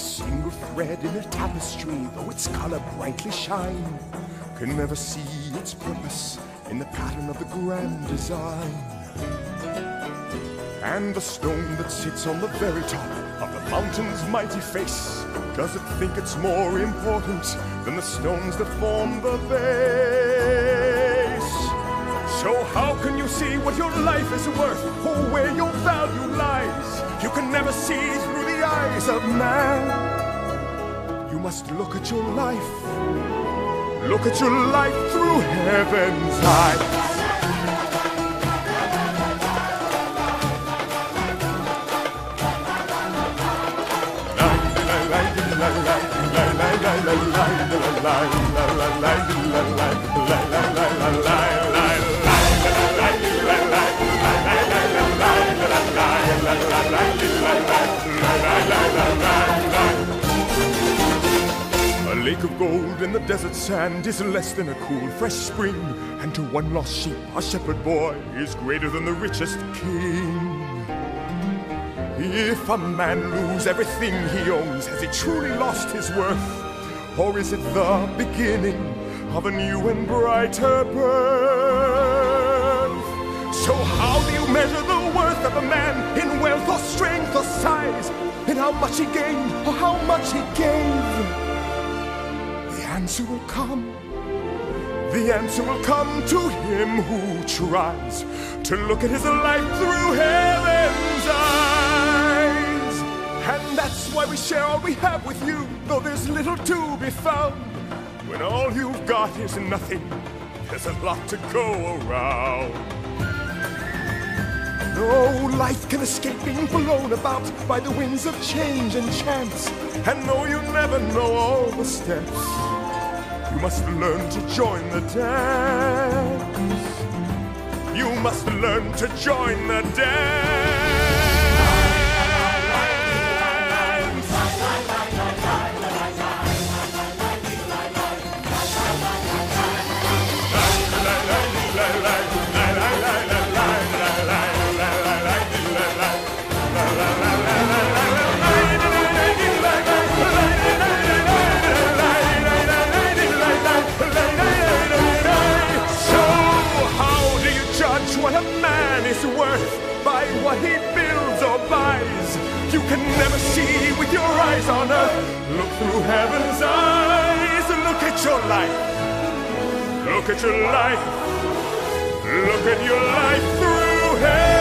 single thread in a tapestry, though its color brightly shine, can never see its purpose in the pattern of the grand design. And the stone that sits on the very top of the mountain's mighty face doesn't think it's more important than the stones that form the base. So how can you see what your life is worth or where your value lies? You can never see through eyes of man. You must look at your life. Look at your life through heaven's eyes. Lake of gold in the desert sand is less than a cool, fresh spring. And to one lost sheep, a shepherd boy is greater than the richest king. If a man lose everything he owns, has he truly lost his worth? Or is it the beginning of a new and brighter birth? So how do you measure the worth of a man in wealth or strength or size? In how much he gained or how much he gave? The answer will come. The answer will come to him who tries to look at his life through heaven's eyes. And that's why we share all we have with you, though there's little to be found. When all you've got is nothing, there's a lot to go around. No life can escape being blown about by the winds of change and chance. And no, you never know all the steps, you must learn to join the dance. You must learn to join the dance. What he builds or buys? You can never see with your eyes on earth. Look through heaven's eyes. and Look at your life. Look at your life. Look at your life through heaven.